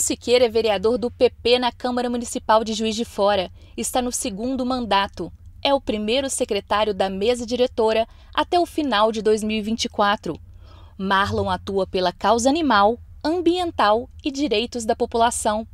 Siqueira é vereador do PP na Câmara Municipal de Juiz de Fora. Está no segundo mandato. É o primeiro secretário da mesa diretora até o final de 2024. Marlon atua pela causa animal, ambiental e direitos da população.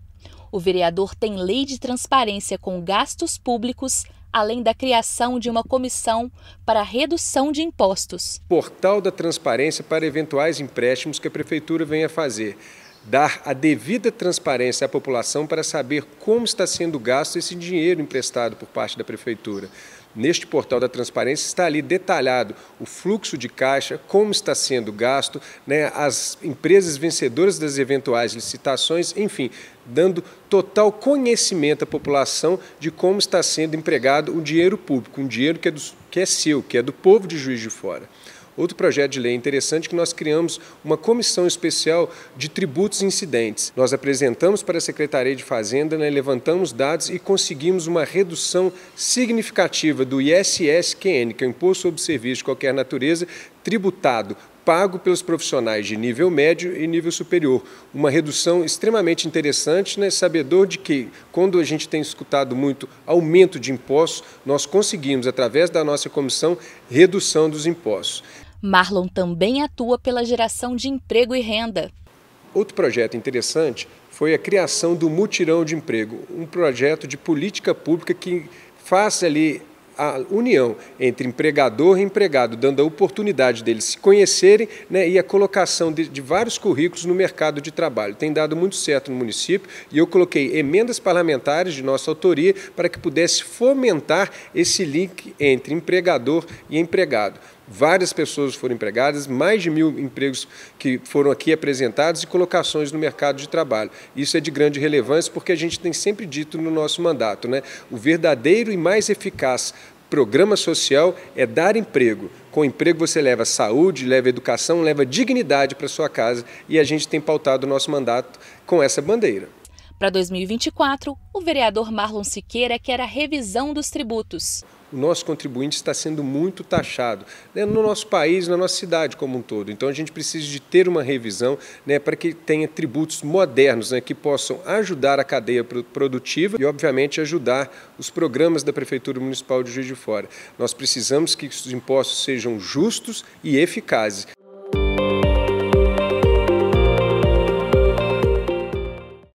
O vereador tem lei de transparência com gastos públicos, além da criação de uma comissão para redução de impostos. Portal da transparência para eventuais empréstimos que a prefeitura venha fazer dar a devida transparência à população para saber como está sendo gasto esse dinheiro emprestado por parte da Prefeitura. Neste portal da transparência está ali detalhado o fluxo de caixa, como está sendo gasto, né, as empresas vencedoras das eventuais licitações, enfim, dando total conhecimento à população de como está sendo empregado o dinheiro público, um dinheiro que é, do, que é seu, que é do povo de Juiz de Fora. Outro projeto de lei interessante é que nós criamos uma comissão especial de tributos incidentes. Nós apresentamos para a Secretaria de Fazenda, né, levantamos dados e conseguimos uma redução significativa do ISSQN, que é o Imposto sobre Serviço de Qualquer Natureza, tributado pago pelos profissionais de nível médio e nível superior. Uma redução extremamente interessante, né? sabedor de que, quando a gente tem escutado muito aumento de impostos, nós conseguimos, através da nossa comissão, redução dos impostos. Marlon também atua pela geração de emprego e renda. Outro projeto interessante foi a criação do Mutirão de Emprego, um projeto de política pública que faz ali a união entre empregador e empregado, dando a oportunidade deles se conhecerem né, e a colocação de, de, vários currículos no mercado de trabalho. Tem dado muito certo no município e eu coloquei emendas parlamentares de nossa autoria para que pudesse fomentar esse link entre empregador e empregado. Várias pessoas foram empregadas, mais de mil empregos que foram aqui apresentados e colocações no mercado de trabalho. Isso é de grande relevância porque a gente tem sempre dito no nosso mandato, né? O verdadeiro e mais eficaz programa social é dar emprego. Com emprego você leva saúde, leva educação, leva dignidade para sua casa e a gente tem pautado o nosso mandato com essa bandeira. Para 2024, o vereador Marlon Siqueira quer a revisão dos tributos o nosso contribuinte está sendo muito taxado né, no nosso país, na nossa cidade como um todo. Então a gente precisa de ter uma revisão né, para que tenha tributos modernos né, que possam ajudar a cadeia produtiva e, obviamente, ajudar os programas da Prefeitura Municipal de Juiz de Fora. Nós precisamos que os impostos sejam justos e eficazes.